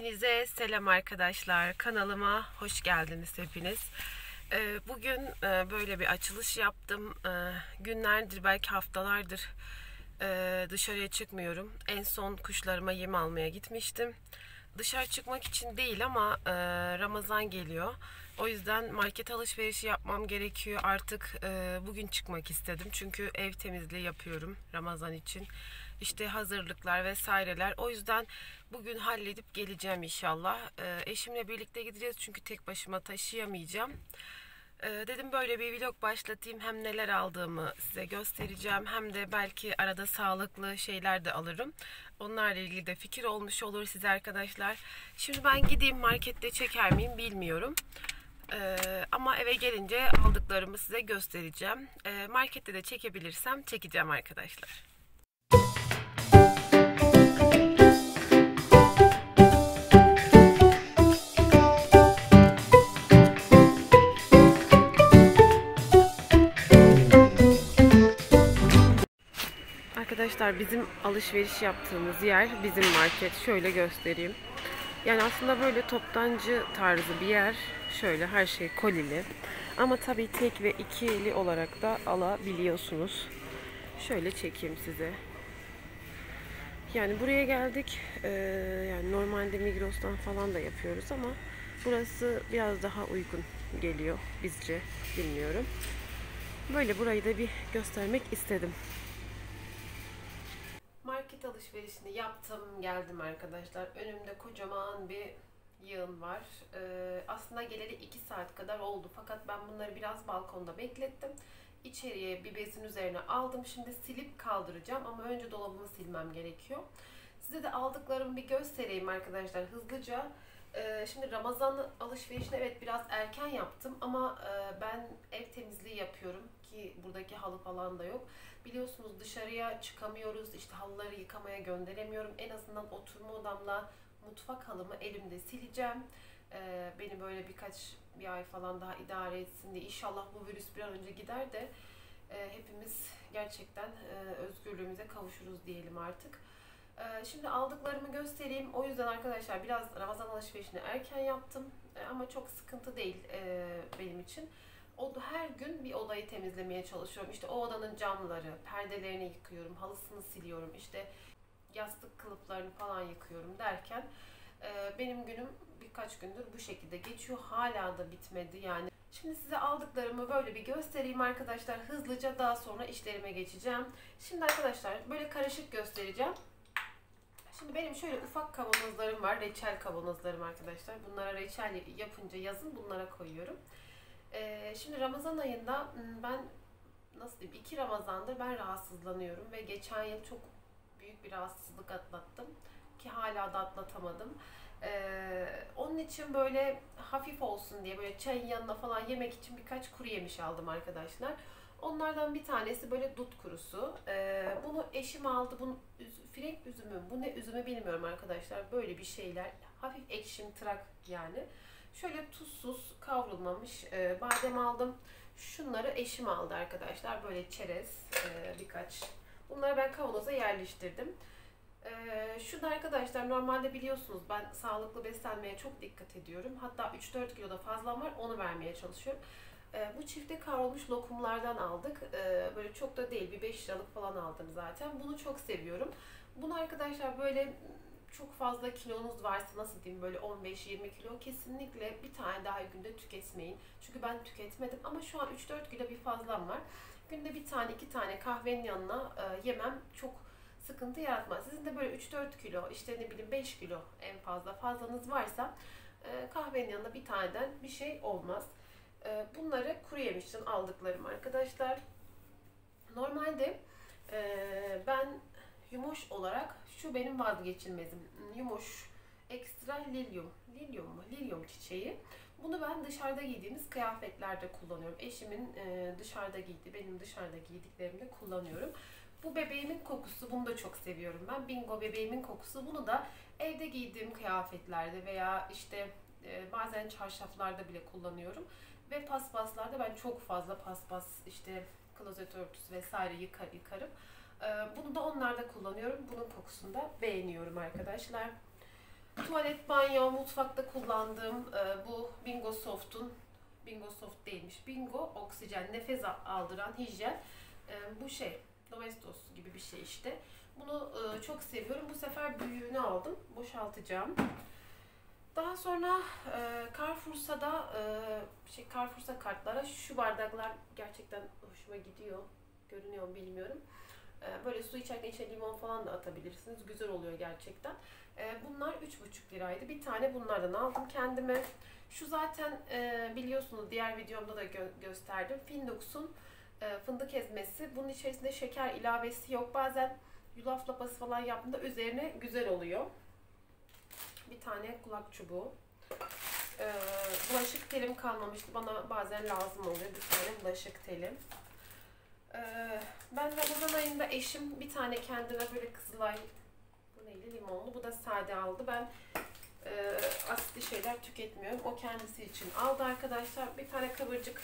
Hepinize selam arkadaşlar. Kanalıma hoş geldiniz hepiniz. Ee, Bugün e, böyle bir açılış yaptım. Ee, Günlerdir belki haftalardır e, dışarıya çıkmıyorum. En son kuşlarıma yem almaya gitmiştim. Dışarı çıkmak için değil ama e, Ramazan geliyor. O yüzden market alışverişi yapmam gerekiyor. Artık bugün çıkmak istedim. Çünkü ev temizliği yapıyorum Ramazan için. İşte hazırlıklar vesaireler. O yüzden bugün halledip geleceğim inşallah. E, eşimle birlikte gideceğiz çünkü tek başıma taşıyamayacağım. E, dedim böyle bir vlog başlatayım. Hem neler aldığımı size göstereceğim. Hem de belki arada sağlıklı şeyler de alırım. Onlarla ilgili de fikir olmuş olur size arkadaşlar. Şimdi ben gideyim markette çeker miyim bilmiyorum. Ee, ama eve gelince aldıklarımı size göstereceğim. Ee, markette de çekebilirsem çekeceğim arkadaşlar. Arkadaşlar bizim alışveriş yaptığımız yer bizim market. Şöyle göstereyim. Yani aslında böyle toptancı tarzı bir yer. Şöyle her şey kolili. Ama tabii tek ve ikili olarak da alabiliyorsunuz. Şöyle çekeyim size. Yani buraya geldik. Ee, yani normalde Migros'tan falan da yapıyoruz ama burası biraz daha uygun geliyor bizce. Bilmiyorum. Böyle burayı da bir göstermek istedim. Market alışverişini yaptım, geldim arkadaşlar. Önümde kocaman bir yığın var. Ee, aslında geleli 2 saat kadar oldu. Fakat ben bunları biraz balkonda beklettim. İçeriye bir bezin üzerine aldım. Şimdi silip kaldıracağım ama önce dolabımı silmem gerekiyor. Size de aldıklarımı bir göstereyim arkadaşlar hızlıca. Ee, şimdi Ramazan alışverişini evet biraz erken yaptım ama e, ben ev temizliği yapıyorum ki buradaki halı falan da yok. Biliyorsunuz dışarıya çıkamıyoruz. İşte halıları yıkamaya gönderemiyorum. En azından oturma odamla mutfak halımı elimde sileceğim. Ee, beni böyle birkaç bir ay falan daha idare etsin diye. İnşallah bu virüs bir an önce gider de e, hepimiz gerçekten e, özgürlüğümüze kavuşuruz diyelim artık. E, şimdi aldıklarımı göstereyim. O yüzden arkadaşlar biraz Ramazan alışverişini erken yaptım. E, ama çok sıkıntı değil e, benim için her gün bir odayı temizlemeye çalışıyorum. İşte o odanın camları, perdelerini yıkıyorum, halısını siliyorum, işte yastık kılıflarını falan yıkıyorum derken e, benim günüm birkaç gündür bu şekilde geçiyor. Hala da bitmedi yani. Şimdi size aldıklarımı böyle bir göstereyim arkadaşlar. Hızlıca daha sonra işlerime geçeceğim. Şimdi arkadaşlar böyle karışık göstereceğim. Şimdi benim şöyle ufak kavanozlarım var. Reçel kavanozlarım arkadaşlar. Bunlara reçel yapınca yazın bunlara koyuyorum. Ee, şimdi Ramazan ayında ben nasıl diyeyim iki Ramazandır ben rahatsızlanıyorum ve geçen yıl çok büyük bir rahatsızlık atlattım ki hala da atlatamadım. Ee, onun için böyle hafif olsun diye böyle çayın yanına falan yemek için birkaç kuru yemiş aldım arkadaşlar. Onlardan bir tanesi böyle dut kurusu. Ee, bunu eşim aldı. Bunu frenk üzümü, bu ne üzümü bilmiyorum arkadaşlar. Böyle bir şeyler. Hafif ekşim tırak yani. Şöyle tuzsuz kavrulmamış e, badem aldım. Şunları eşim aldı arkadaşlar. Böyle çerez e, birkaç. Bunları ben kavanoza yerleştirdim. E, şunu arkadaşlar normalde biliyorsunuz ben sağlıklı beslenmeye çok dikkat ediyorum. Hatta 3-4 kilo da fazla var onu vermeye çalışıyorum. E, bu çifte kavrulmuş lokumlardan aldık. E, böyle çok da değil bir 5 liralık falan aldım zaten. Bunu çok seviyorum. Bunu arkadaşlar böyle çok fazla kilonuz varsa nasıl diyeyim böyle 15-20 kilo kesinlikle bir tane daha günde tüketmeyin. Çünkü ben tüketmedim ama şu an 3-4 kilo bir fazlam var. Günde bir tane iki tane kahvenin yanına e, yemem çok sıkıntı yaratmaz. Sizin de böyle 3-4 kilo işte ne bileyim 5 kilo en fazla fazlanız varsa e, kahvenin yanında bir taneden bir şey olmaz. E, bunları kuru yemişten aldıklarım arkadaşlar. Normalde e, ben Yumuş olarak şu benim vazgeçilmezim. Yumuş ekstra lilyum. Lilyum mu? Lilyum çiçeği. Bunu ben dışarıda giydiğimiz kıyafetlerde kullanıyorum. Eşimin e, dışarıda giydiği, benim dışarıda giydiklerimde kullanıyorum. Bu bebeğimin kokusu, bunu da çok seviyorum ben. Bingo bebeğimin kokusu. Bunu da evde giydiğim kıyafetlerde veya işte e, bazen çarşaflarda bile kullanıyorum. Ve paspaslarda ben çok fazla paspas, işte klozet örtüsü vesaire yıkar, yıkarım. Ee, bunu da onlarda kullanıyorum. Bunun kokusunu da beğeniyorum arkadaşlar. tuvalet, banyo, mutfakta kullandığım e, bu Bingo Soft'un Bingo Soft değilmiş. Bingo oksijen, nefes aldıran hijyen. E, bu şey, Domestos gibi bir şey işte. Bunu e, çok seviyorum. Bu sefer büyüğünü aldım. Boşaltacağım. Daha sonra e, Carrefour'sa da e, şey Carrefour'sa kartlara şu bardaklar gerçekten hoşuma gidiyor. Görünüyor mu bilmiyorum. E, böyle su içerken içine limon falan da atabilirsiniz. Güzel oluyor gerçekten. E, bunlar 3,5 liraydı. Bir tane bunlardan aldım kendime. Şu zaten e, biliyorsunuz diğer videomda da gö- gösterdim. Finlux'un e, fındık ezmesi. Bunun içerisinde şeker ilavesi yok. Bazen yulaf lapası falan yaptığında üzerine güzel oluyor. Bir tane kulak çubuğu. Ee, bulaşık telim kalmamıştı. Bana bazen lazım oluyor. Bir tane bulaşık telim. Ee, ben Ramazan ayında eşim bir tane kendine böyle kızılay bu neydi limonlu. Bu da sade aldı. Ben e, asitli şeyler tüketmiyorum. O kendisi için aldı arkadaşlar. Bir tane kıvırcık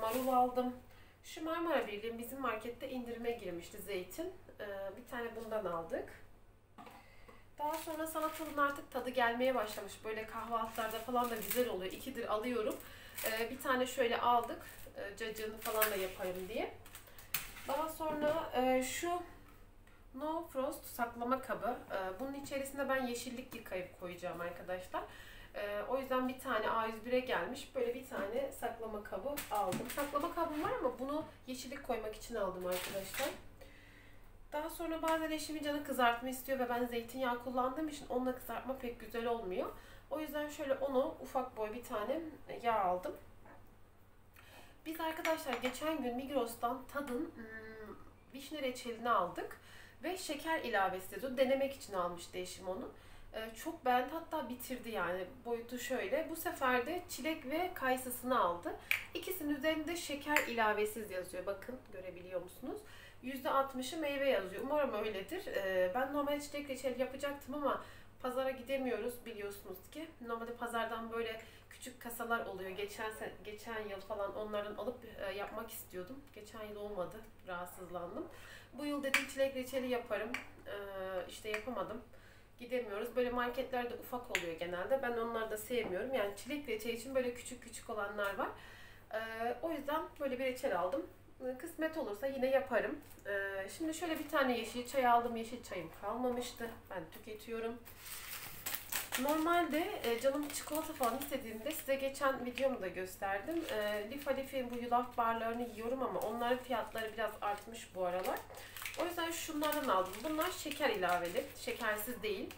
marul aldım. Şu Marmara Birliği bizim markette indirime girmişti zeytin. Ee, bir tane bundan aldık. Daha sonra salatalığın artık tadı gelmeye başlamış. Böyle kahvaltılarda falan da güzel oluyor. İkidir alıyorum. Ee, bir tane şöyle aldık. Ee, cacığını falan da yaparım diye. Daha sonra e, şu No Frost saklama kabı. Ee, bunun içerisinde ben yeşillik yıkayıp koyacağım arkadaşlar. Ee, o yüzden bir tane A101'e gelmiş. Böyle bir tane saklama kabı aldım. Saklama kabım var ama bunu yeşillik koymak için aldım arkadaşlar. Daha sonra bazen eşimin canı kızartma istiyor ve ben zeytinyağı kullandığım için onunla kızartma pek güzel olmuyor. O yüzden şöyle onu ufak boy bir tane yağ aldım. Biz arkadaşlar geçen gün Migros'tan tadın hmm, vişne reçelini aldık ve şeker ilavesi dedi. Denemek için almıştı eşim onu. Ee, çok beğendi hatta bitirdi yani boyutu şöyle. Bu sefer de çilek ve kayısısını aldı. İkisinin üzerinde şeker ilavesiz yazıyor. Bakın görebiliyor musunuz? %60'ı meyve yazıyor. Umarım öyledir. Ee, ben normal çilek reçeli yapacaktım ama pazara gidemiyoruz biliyorsunuz ki. Normalde pazardan böyle küçük kasalar oluyor. Geçen geçen yıl falan onların alıp e, yapmak istiyordum. Geçen yıl olmadı. Rahatsızlandım. Bu yıl dedim çilek reçeli yaparım. Ee, işte yapamadım. Gidemiyoruz. Böyle marketlerde ufak oluyor genelde. Ben onları da sevmiyorum. Yani çilek reçeli için böyle küçük küçük olanlar var. Ee, o yüzden böyle bir reçel aldım. Ee, Kısmet olursa yine yaparım. Ee, şimdi şöyle bir tane yeşil çay aldım. Yeşil çayım kalmamıştı. Ben tüketiyorum. Normalde e, canım çikolata falan istediğimde size geçen videomda gösterdim. E, Lifa Lifi'nin bu yulaf barlarını yiyorum ama onların fiyatları biraz artmış bu aralar. O yüzden şunlardan aldım. Bunlar şeker ilaveli. Şekersiz değil.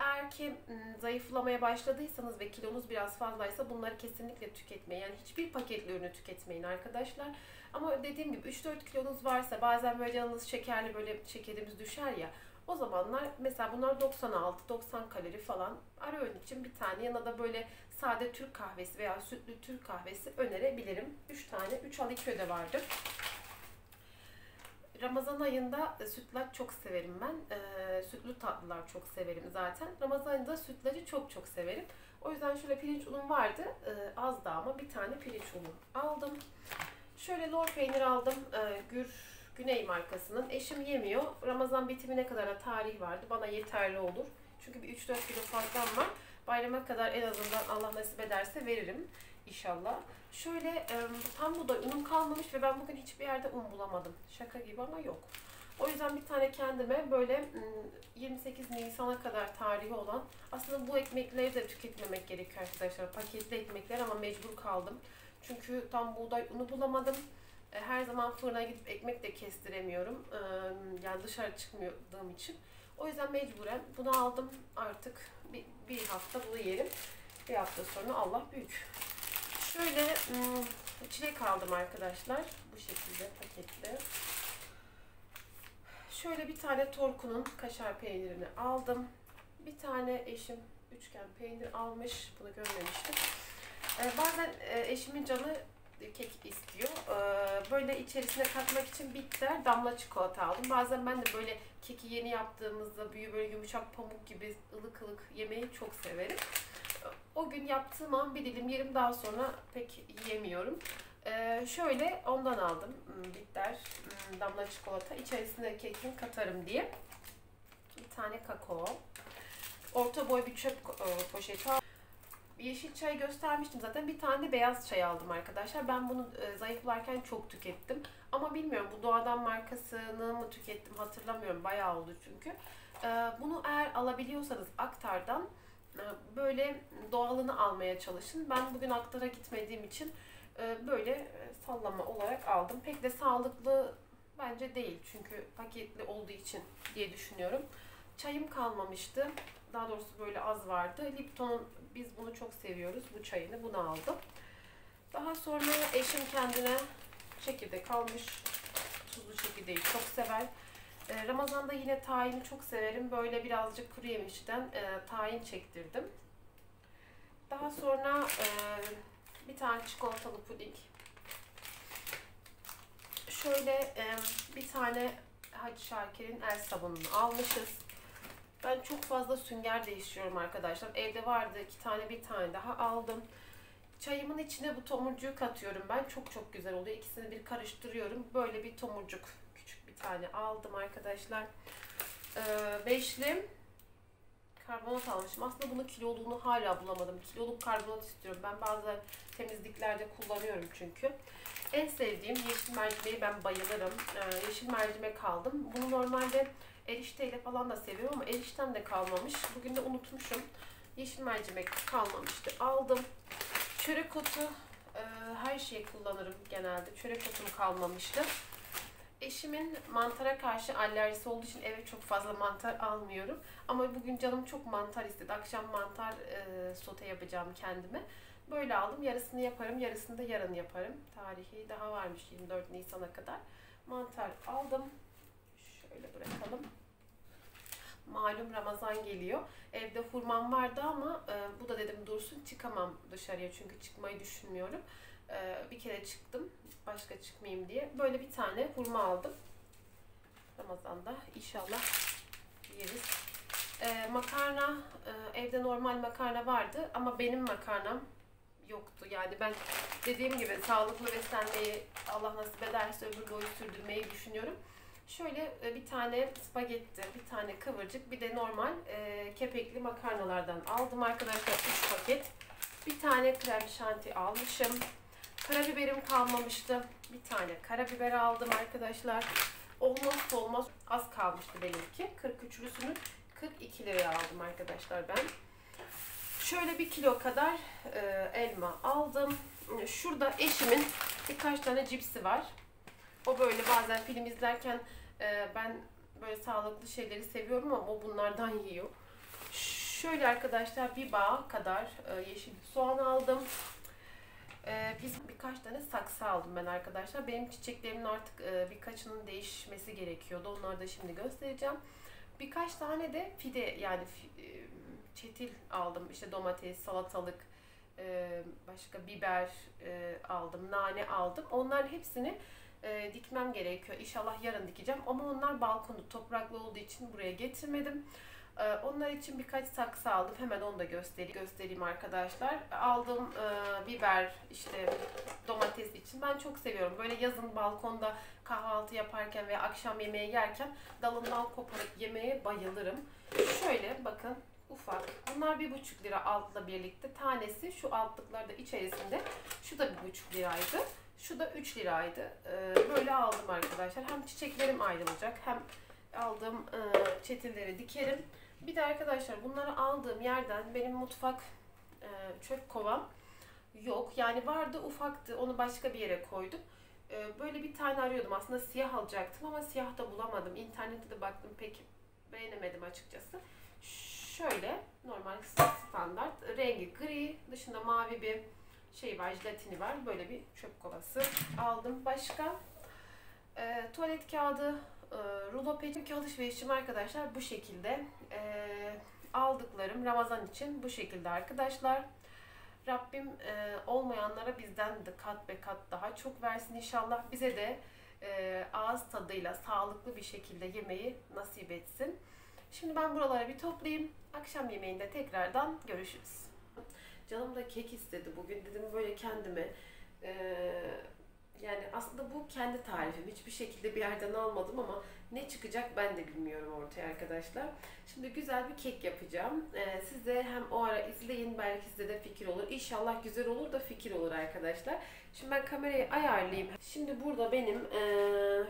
Eğer ki zayıflamaya başladıysanız ve kilonuz biraz fazlaysa bunları kesinlikle tüketmeyin. Yani hiçbir paketli ürünü tüketmeyin arkadaşlar. Ama dediğim gibi 3-4 kilonuz varsa bazen böyle canınız şekerli böyle şekerimiz düşer ya. O zamanlar mesela bunlar 96-90 kalori falan. Ara öğün için bir tane yanına da böyle sade Türk kahvesi veya sütlü Türk kahvesi önerebilirim. 3 tane, 3 al 2 öde vardı. Ramazan ayında sütlaç çok severim ben. Ee, sütlü tatlılar çok severim zaten. Ramazan ayında sütlacı çok çok severim. O yüzden şöyle pirinç unum vardı. Ee, az da ama bir tane pirinç unu aldım. Şöyle lor peynir aldım. Ee, Gür Güney markasının. Eşim yemiyor. Ramazan bitimine kadar tarih vardı. Bana yeterli olur. Çünkü bir 3-4 kilo fazlam var. Bayrama kadar en azından Allah nasip ederse veririm inşallah. Şöyle tam buğday unum kalmamış ve ben bugün hiçbir yerde un bulamadım. Şaka gibi ama yok. O yüzden bir tane kendime böyle 28 Nisan'a kadar tarihi olan aslında bu ekmekleri de tüketmemek gerekiyor arkadaşlar. Paketli ekmekler ama mecbur kaldım. Çünkü tam buğday unu bulamadım. E, her zaman fırına gidip ekmek de kestiremiyorum. Yani dışarı çıkmadığım için. O yüzden mecburen bunu aldım. Artık bir, bir hafta bunu yerim. Bir hafta sonra Allah büyük. Şöyle çilek aldım arkadaşlar. Bu şekilde paketli. Şöyle bir tane Torku'nun kaşar peynirini aldım. Bir tane eşim üçgen peynir almış. Bunu görmemiştim. Ee, bazen eşimin canı kek istiyor. Ee, böyle içerisine katmak için bitter damla çikolata aldım. Bazen ben de böyle keki yeni yaptığımızda büyü böyle yumuşak pamuk gibi ılık ılık yemeyi çok severim. O gün yaptığım an bir dilim yerim daha sonra pek yiyemiyorum. Ee, şöyle ondan aldım hmm, bitter hmm, damla çikolata. İçerisine kekin katarım diye. Bir tane kakao. Orta boy bir çöp e, poşeti aldım. Yeşil çay göstermiştim zaten. Bir tane de beyaz çay aldım arkadaşlar. Ben bunu e, zayıflarken çok tükettim. Ama bilmiyorum bu doğadan markasını mı tükettim hatırlamıyorum. Bayağı oldu çünkü. E, bunu eğer alabiliyorsanız aktardan e, böyle doğalını almaya çalışın. Ben bugün aktara gitmediğim için e, böyle e, sallama olarak aldım. Pek de sağlıklı bence değil. Çünkü paketli olduğu için diye düşünüyorum. Çayım kalmamıştı. Daha doğrusu böyle az vardı. Lipton'un biz bunu çok seviyoruz. Bu çayını bunu aldım. Daha sonra eşim kendine çekirdek almış. Tuzlu çekirdeği çok sever. Ee, Ramazan'da yine tayini çok severim. Böyle birazcık kuru yemişten e, tayin çektirdim. Daha sonra e, bir tane çikolatalı puding. Şöyle e, bir tane Hacı Şakir'in el sabununu almışız. Ben çok fazla sünger değiştiriyorum arkadaşlar. Evde vardı iki tane bir tane daha aldım. Çayımın içine bu tomurcuğu katıyorum ben. Çok çok güzel oluyor. İkisini bir karıştırıyorum. Böyle bir tomurcuk küçük bir tane aldım arkadaşlar. Ee, beşli karbonat almışım. Aslında bunu kiloluğunu hala bulamadım. Kiloluk karbonat istiyorum. Ben bazı temizliklerde kullanıyorum çünkü. En sevdiğim yeşil mercimeği ben bayılırım. Ee, yeşil mercimek aldım. Bunu normalde erişteyle falan da seviyorum ama eriştem de kalmamış. Bugün de unutmuşum. Yeşil mercimek kalmamıştı. Aldım. Çörek otu e, her şeyi kullanırım genelde. Çörek otum kalmamıştı. Eşimin mantara karşı alerjisi olduğu için eve çok fazla mantar almıyorum. Ama bugün canım çok mantar istedi. Akşam mantar e, sote yapacağım kendime. Böyle aldım. Yarısını yaparım, yarısını da yarın yaparım. Tarihi daha varmış 24 Nisan'a kadar. Mantar aldım. Şöyle bırakalım. Malum Ramazan geliyor. Evde hurmam vardı ama e, bu da dedim dursun çıkamam dışarıya çünkü çıkmayı düşünmüyorum. E, bir kere çıktım başka çıkmayayım diye. Böyle bir tane hurma aldım. Ramazan'da inşallah yeriz. E, makarna, e, evde normal makarna vardı ama benim makarnam yoktu. Yani ben dediğim gibi sağlıklı beslenmeyi Allah nasip ederse ömür boyu sürdürmeyi düşünüyorum. Şöyle e, bir tane spagetti, bir tane kıvırcık, bir de normal e, kepekli makarnalardan aldım arkadaşlar 3 paket. Bir tane krem şanti almışım. Karabiberim kalmamıştı. Bir tane karabiber aldım arkadaşlar. Olmazsa olmaz az kalmıştı benimki. 43'lüsünü 42 liraya aldım arkadaşlar ben. Şöyle bir kilo kadar e, elma aldım. Şurada eşimin birkaç tane cipsi var. O böyle bazen film izlerken e, ben böyle sağlıklı şeyleri seviyorum ama o bunlardan yiyor. Şöyle arkadaşlar bir bağ kadar e, yeşil soğan aldım. E, biz birkaç tane saksı aldım ben arkadaşlar. Benim çiçeklerimin artık e, birkaçının değişmesi gerekiyordu. Onları da şimdi göstereceğim. Birkaç tane de fide yani e, çetil aldım. İşte domates, salatalık, e, başka biber e, aldım, nane aldım. Onların hepsini e, dikmem gerekiyor. İnşallah yarın dikeceğim. Ama onlar balkonda topraklı olduğu için buraya getirmedim. E, onlar için birkaç saksı aldım. Hemen onu da göstereyim, göstereyim arkadaşlar. Aldım e, biber, işte domates için. Ben çok seviyorum. Böyle yazın balkonda kahvaltı yaparken veya akşam yemeği yerken dalından koparıp yemeye bayılırım. Şöyle bakın ufak. Bunlar bir buçuk lira altla birlikte. Tanesi şu altlıklarda içerisinde. Şu da bir buçuk liraydı. Şu da 3 liraydı. Ee, böyle aldım arkadaşlar. Hem çiçeklerim ayrılacak hem aldığım e, çetilleri dikerim. Bir de arkadaşlar bunları aldığım yerden benim mutfak e, çöp kovam yok. Yani vardı ufaktı onu başka bir yere koydum. E, böyle bir tane arıyordum. Aslında siyah alacaktım ama siyah da bulamadım. İnternette de baktım pek beğenemedim açıkçası. Şöyle normal standart rengi gri dışında mavi bir şey var, jelatini var. Böyle bir çöp kovası aldım. Başka e, tuvalet kağıdı, e, rulo peçete alışverişim arkadaşlar bu şekilde. E, aldıklarım Ramazan için bu şekilde arkadaşlar. Rabbim e, olmayanlara bizden de kat be kat daha çok versin inşallah. Bize de e, ağız tadıyla sağlıklı bir şekilde yemeği nasip etsin. Şimdi ben buraları bir toplayayım. Akşam yemeğinde tekrardan görüşürüz. Canım da kek istedi bugün. Dedim böyle kendime e, Yani aslında bu kendi tarifim. Hiçbir şekilde bir yerden almadım ama ne çıkacak ben de bilmiyorum ortaya arkadaşlar. Şimdi güzel bir kek yapacağım. Ee, siz hem o ara izleyin belki size de fikir olur. İnşallah güzel olur da fikir olur arkadaşlar. Şimdi ben kamerayı ayarlayayım. Şimdi burada benim ee,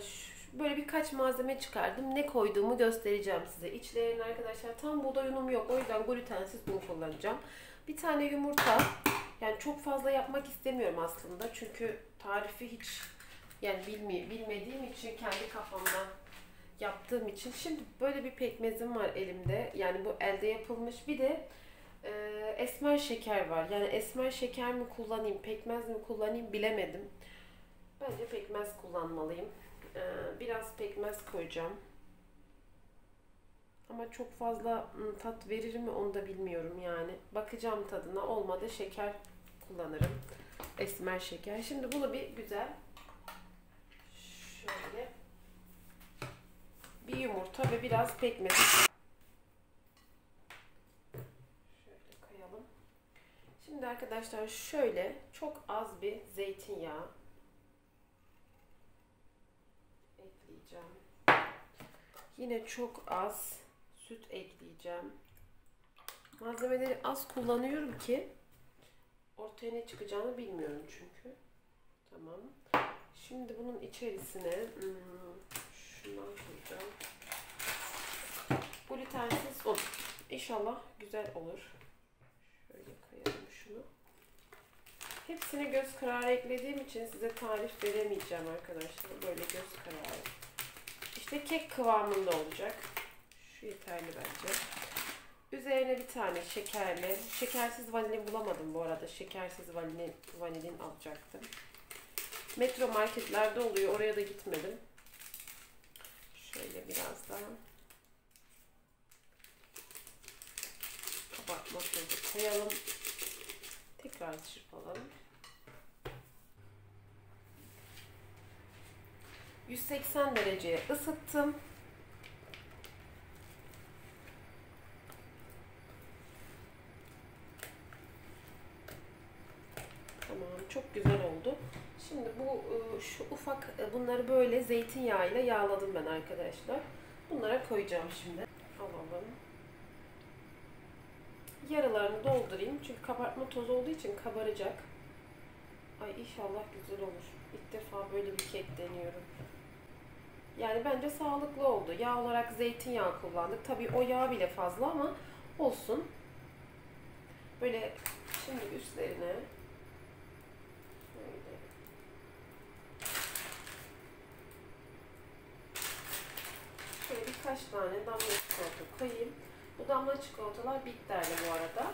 böyle birkaç malzeme çıkardım. Ne koyduğumu göstereceğim size. İçlerine arkadaşlar tam buğday unum yok. O yüzden glutensiz un kullanacağım. Bir tane yumurta. Yani çok fazla yapmak istemiyorum aslında. Çünkü tarifi hiç yani bilmi bilmediğim için kendi kafamda yaptığım için. Şimdi böyle bir pekmezim var elimde. Yani bu elde yapılmış. Bir de e, esmer şeker var. Yani esmer şeker mi kullanayım, pekmez mi kullanayım bilemedim. Bence pekmez kullanmalıyım. E, biraz pekmez koyacağım. Ama çok fazla tat verir mi onu da bilmiyorum yani. Bakacağım tadına. Olmadı şeker kullanırım. Esmer şeker. Şimdi bunu bir güzel şöyle bir yumurta ve biraz pekmez. Şöyle koyalım. Şimdi arkadaşlar şöyle çok az bir zeytinyağı ekleyeceğim. Yine çok az süt ekleyeceğim. Malzemeleri az kullanıyorum ki ortaya ne çıkacağını bilmiyorum çünkü. Tamam. Şimdi bunun içerisine hmm, şundan koyacağım. Glutensiz un. İnşallah güzel olur. Şöyle koyalım şunu. Hepsini göz kararı eklediğim için size tarif veremeyeceğim arkadaşlar. Böyle göz kararı. İşte kek kıvamında olacak. Şu yeterli bence. Üzerine bir tane şekerli. Şekersiz vanilin bulamadım bu arada. Şekersiz vanilin, vanilin alacaktım. Metro marketlerde oluyor. Oraya da gitmedim. Şöyle biraz daha. Kabartma tozu koyalım. Tekrar çırpalım. 180 dereceye ısıttım. Tamam, çok güzel oldu. Şimdi bu e, şu ufak e, bunları böyle zeytinyağıyla yağladım ben arkadaşlar. Bunlara koyacağım şimdi. Alalım. Yarılarını doldurayım. Çünkü kabartma tozu olduğu için kabaracak. Ay inşallah güzel olur. İlk defa böyle bir kek deniyorum. Yani bence sağlıklı oldu. Yağ olarak zeytinyağı kullandık. Tabii o yağ bile fazla ama olsun. Böyle şimdi üstlerine birkaç tane damla çikolata koyayım. Bu damla çikolatalar bitterli bu arada.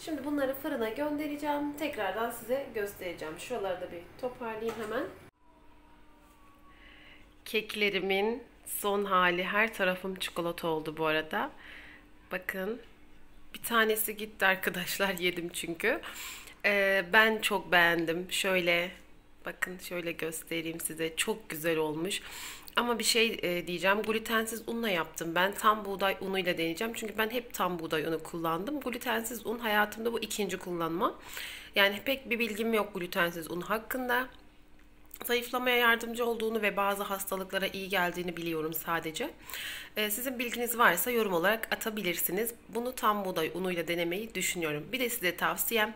Şimdi bunları fırına göndereceğim. Tekrardan size göstereceğim. Şuraları da bir toparlayayım hemen. Keklerimin son hali. Her tarafım çikolata oldu bu arada. Bakın. Bir tanesi gitti arkadaşlar. Yedim çünkü. Ee, ben çok beğendim. Şöyle bakın şöyle göstereyim size. Çok güzel olmuş. Ama bir şey e, diyeceğim. Glutensiz unla yaptım. Ben tam buğday unuyla deneyeceğim. Çünkü ben hep tam buğday unu kullandım. Glutensiz un hayatımda bu ikinci kullanma. Yani pek bir bilgim yok glutensiz un hakkında zayıflamaya yardımcı olduğunu ve bazı hastalıklara iyi geldiğini biliyorum sadece. Ee, sizin bilginiz varsa yorum olarak atabilirsiniz. Bunu tam buğday unuyla denemeyi düşünüyorum. Bir de size tavsiyem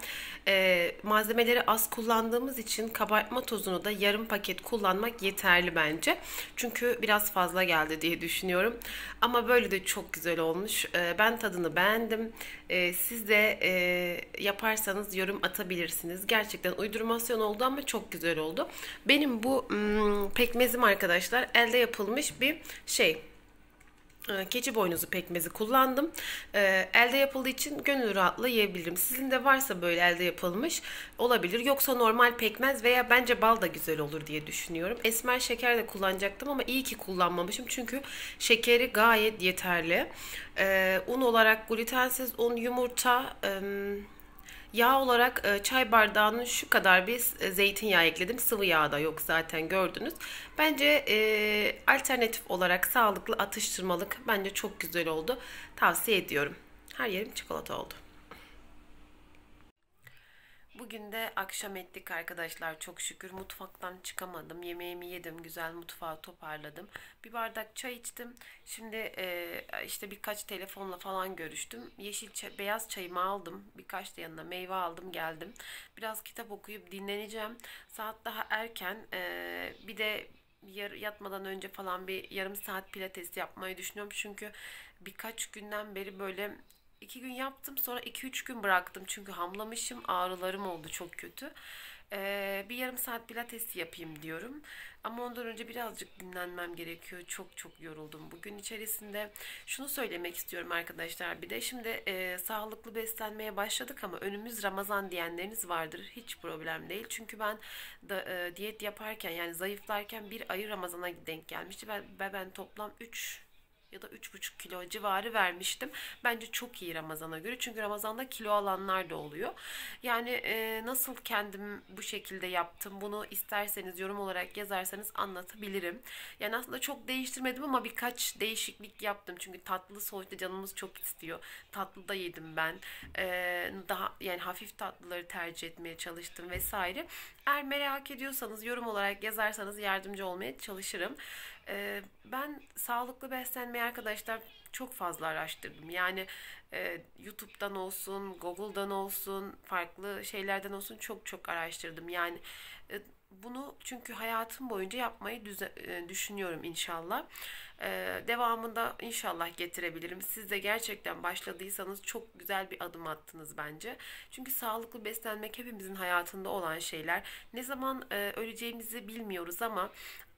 e, malzemeleri az kullandığımız için kabartma tozunu da yarım paket kullanmak yeterli bence. Çünkü biraz fazla geldi diye düşünüyorum. Ama böyle de çok güzel olmuş. E, ben tadını beğendim. E, siz de e, yaparsanız yorum atabilirsiniz. Gerçekten uydurmasyon oldu ama çok güzel oldu. Benim bu hmm, pekmezim arkadaşlar elde yapılmış bir şey ee, keçi boynuzu pekmezi kullandım. Ee, elde yapıldığı için gönül rahatlığı yiyebilirim. Sizin de varsa böyle elde yapılmış olabilir. Yoksa normal pekmez veya bence bal da güzel olur diye düşünüyorum. Esmer şeker de kullanacaktım ama iyi ki kullanmamışım. Çünkü şekeri gayet yeterli. Ee, un olarak glutensiz un, yumurta... Yağ olarak e, çay bardağının şu kadar bir e, zeytinyağı ekledim. Sıvı yağ da yok zaten gördünüz. Bence e, alternatif olarak sağlıklı atıştırmalık bence çok güzel oldu. Tavsiye ediyorum. Her yerim çikolata oldu. Bugün de akşam ettik arkadaşlar çok şükür. Mutfaktan çıkamadım. Yemeğimi yedim. Güzel mutfağı toparladım. Bir bardak çay içtim. Şimdi e, işte birkaç telefonla falan görüştüm. Yeşil çay, beyaz çayımı aldım. Birkaç da yanına meyve aldım geldim. Biraz kitap okuyup dinleneceğim. Saat daha erken. E, bir de yar, yatmadan önce falan bir yarım saat pilates yapmayı düşünüyorum. Çünkü birkaç günden beri böyle iki gün yaptım sonra iki üç gün bıraktım. Çünkü hamlamışım ağrılarım oldu çok kötü. Ee, bir yarım saat pilates yapayım diyorum. Ama ondan önce birazcık dinlenmem gerekiyor. Çok çok yoruldum. Bugün içerisinde şunu söylemek istiyorum arkadaşlar. Bir de şimdi e, sağlıklı beslenmeye başladık ama önümüz Ramazan diyenleriniz vardır. Hiç problem değil. Çünkü ben da, e, diyet yaparken yani zayıflarken bir ayı Ramazan'a denk gelmişti. Ben, ben toplam 3 ya da üç buçuk kilo civarı vermiştim. Bence çok iyi Ramazan'a göre. Çünkü Ramazan'da kilo alanlar da oluyor. Yani e, nasıl kendim bu şekilde yaptım bunu isterseniz yorum olarak yazarsanız anlatabilirim. Yani aslında çok değiştirmedim ama birkaç değişiklik yaptım. Çünkü tatlı sonuçta canımız çok istiyor. Tatlı da yedim ben. E, daha yani hafif tatlıları tercih etmeye çalıştım vesaire. Eğer merak ediyorsanız yorum olarak yazarsanız yardımcı olmaya çalışırım. Ee, ben sağlıklı beslenmeyi arkadaşlar çok fazla araştırdım. Yani e, YouTube'dan olsun, Google'dan olsun, farklı şeylerden olsun çok çok araştırdım. Yani e, bunu çünkü hayatım boyunca yapmayı e, düşünüyorum inşallah. E, devamında inşallah getirebilirim. Siz de gerçekten başladıysanız çok güzel bir adım attınız bence. Çünkü sağlıklı beslenmek hepimizin hayatında olan şeyler. Ne zaman e, öleceğimizi bilmiyoruz ama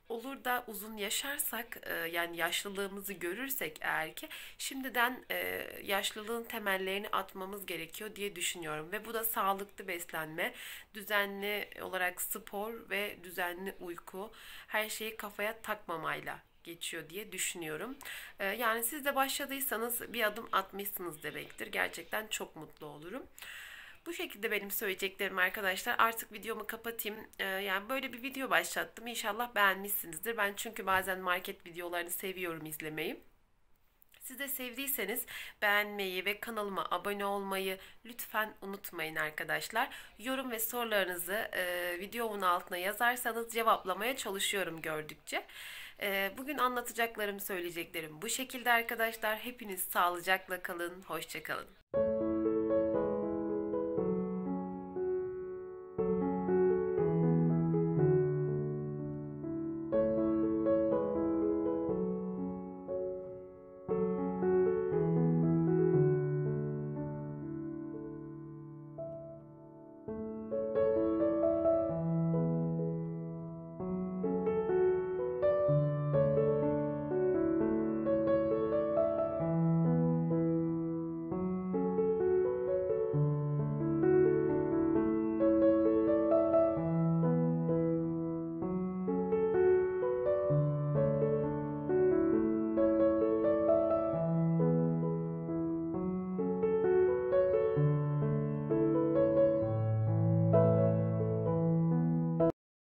olur da uzun yaşarsak e, yani yaşlılığımızı görürsek eğer ki şimdiden e, yaşlılığın temellerini atmamız gerekiyor diye düşünüyorum ve bu da sağlıklı beslenme, düzenli olarak spor ve düzenli uyku her şeyi kafaya takmamayla geçiyor diye düşünüyorum. E, yani siz de başladıysanız bir adım atmışsınız demektir. Gerçekten çok mutlu olurum. Bu şekilde benim söyleyeceklerim arkadaşlar. Artık videomu kapatayım. Ee, yani böyle bir video başlattım. İnşallah beğenmişsinizdir. Ben çünkü bazen market videolarını seviyorum izlemeyi. Siz de sevdiyseniz beğenmeyi ve kanalıma abone olmayı lütfen unutmayın arkadaşlar. Yorum ve sorularınızı e, videomun altına yazarsanız cevaplamaya çalışıyorum gördükçe. E, bugün anlatacaklarım, söyleyeceklerim bu şekilde arkadaşlar. Hepiniz sağlıcakla kalın, hoşçakalın.